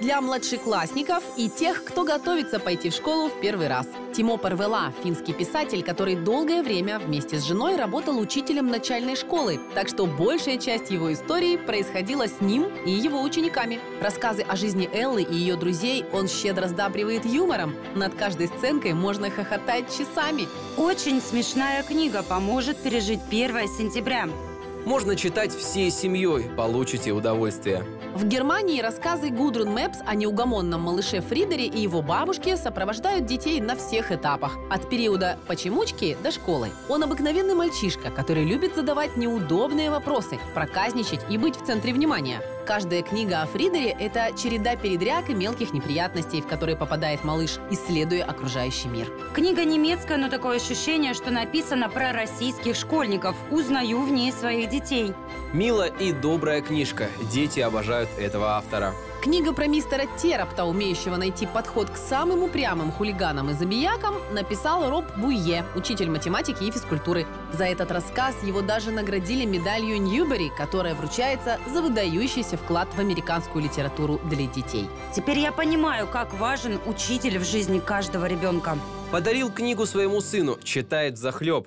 для младшеклассников и тех, кто готовится пойти в школу в первый раз. Тимо Парвела – финский писатель, который долгое время вместе с женой работал учителем начальной школы, так что большая часть его истории происходила с ним и его учениками. Рассказы о жизни Эллы и ее друзей он щедро сдабривает юмором. Над каждой сценкой можно хохотать часами. Очень смешная книга поможет пережить 1 сентября. Можно читать всей семьей, получите удовольствие. В Германии рассказы Гудрун Мэпс о неугомонном малыше Фридере и его бабушке сопровождают детей на всех этапах. От периода почемучки до школы. Он обыкновенный мальчишка, который любит задавать неудобные вопросы, проказничать и быть в центре внимания. Каждая книга о Фридере – это череда передряг и мелких неприятностей, в которые попадает малыш, исследуя окружающий мир. Книга немецкая, но такое ощущение, что написана про российских школьников. Узнаю в ней своих детей. Мило и добрая книжка. Дети обожают этого автора. Книга про мистера Терапта, умеющего найти подход к самым упрямым хулиганам и забиякам, написал Роб Буйе, учитель математики и физкультуры. За этот рассказ его даже наградили медалью Ньюбери, которая вручается за выдающийся вклад в американскую литературу для детей. Теперь я понимаю, как важен учитель в жизни каждого ребенка. Подарил книгу своему сыну, читает захлеб.